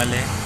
¿vale?